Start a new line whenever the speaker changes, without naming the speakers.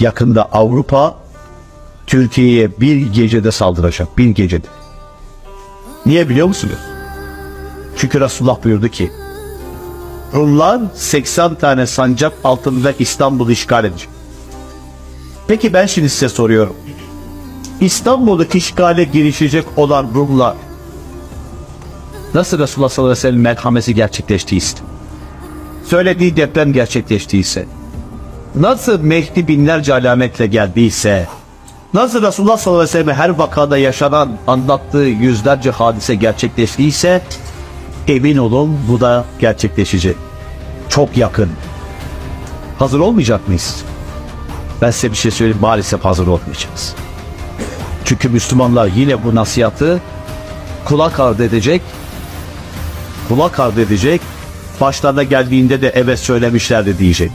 yakında Avrupa Türkiye'ye bir gecede saldıracak. Bir gecede. Niye biliyor musunuz? Çünkü Resulullah buyurdu ki Rumlar 80 tane sancak altında İstanbul'u işgal edecek. Peki ben şimdi size soruyorum. İstanbul'u işgale girişecek olan Rumlar nasıl Resulullah sallallahu aleyhi ve sellem merhameti gerçekleştiyse, söylediği deprem gerçekleştiyse, nasıl Mehdi binlerce alametle geldiyse, nasıl Resulullah sallallahu aleyhi ve sellem her vakada yaşanan, anlattığı yüzlerce hadise gerçekleştiyse, emin olun bu da gerçekleşecek. Çok yakın. Hazır olmayacak mıyız? Ben size bir şey söyleyeyim maalesef hazır olmayacağız. Çünkü Müslümanlar yine bu nasihatı kulak ardı edecek, kulak ardı edecek, başlarına geldiğinde de evet söylemişlerdi diyecek.